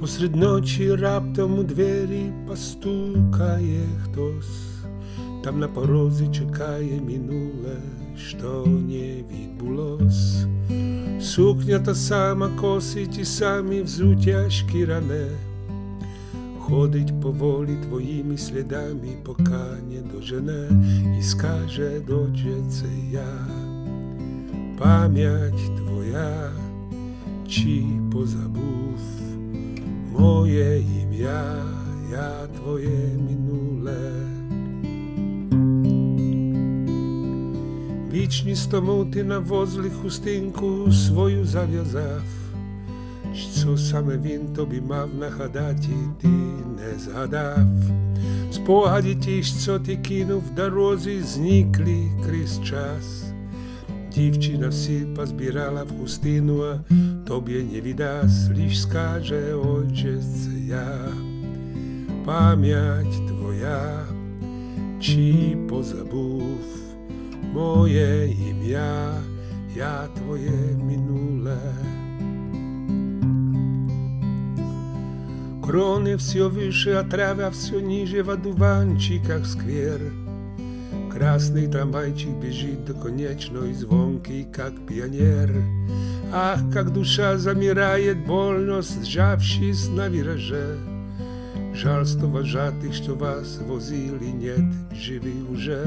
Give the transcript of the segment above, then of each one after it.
Посеред ночі раптом у двері постукає хтось, там на порозі чекає минуле, що не відбулось. Сукня та сама коси ті самі взуття шкіряне, ходить поволі твоїми слідами, пока не дожене, і скаже, доче, це я, пам'ять твоя, чи позабув moje ім'я, я твоє минуле. Вічність тому ти на возлі хустинку свою зав'язав, що саме він тобі мав нагадати, ти не згадав. Спогаді ті, що ти кинув в дорозі, зниклі крізь час. Дівчина всі позбирала в хустину, а тобі не віддасть, лиш скаже, отче, це я, пам'ять твоя, чи позабув моє ім'я, я твоє минуле. Кроны все выше, а трава все ниже в одуванчиках сквер. Красный трамвайчик бежит до конечной звонкий, как пионер. Ах, как душа замирает, больно сжавшись на вираже. Жаль сто вожатых, что вас возили, нет, живы уже.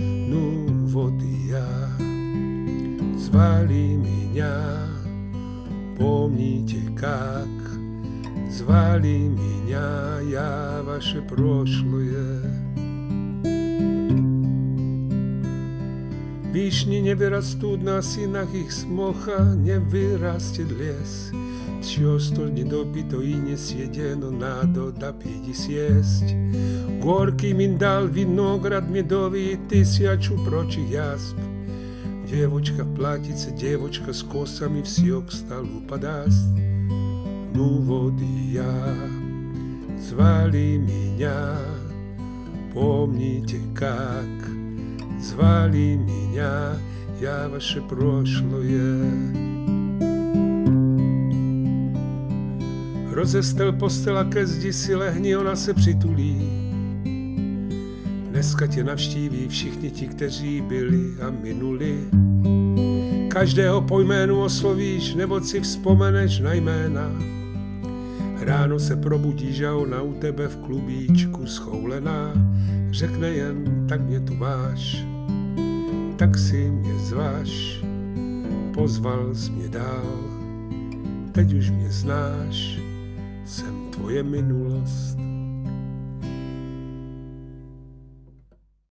Ну, вот и я. Звали меня, помните как? Звали меня, я ваше прошлое. Вишни не вырастут на осинах их смоха, не вырастет лес. Все, что не допито и не съедено, надо допить и съесть. Горький миндаль, виноград медовый и тысячу прочих язв. Девочка в платьице, девочка с косами все к столу подаст. Ну вот и я, звали меня, помните как, звали меня, я ваше прошлое. Rozestel postela ke zdi si lehni, ona se přitulí. Dneska tě navštíví všichni ti, kteří byli a minuli. Každého po jménu oslovíš, nebo si vzpomeneš na jména. Ráno se probudíš a ona u tebe v klubíčku schoulená. Řekne jen, tak mě tu máš, tak si mě zváš. Pozval jsi mě dál, teď už mě znáš, jsem tvoje minulost.